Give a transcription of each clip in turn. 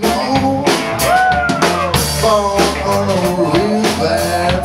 Born on a real bad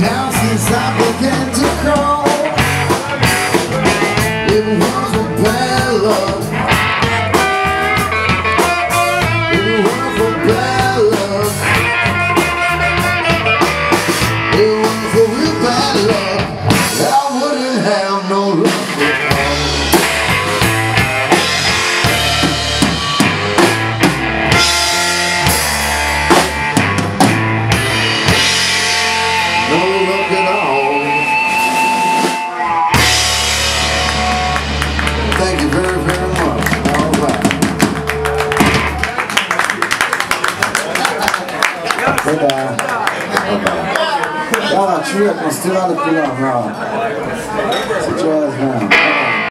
down since I began to crawl. It was a bad Ja, čuje, kon stilade kula, bravo. Situacija, znam.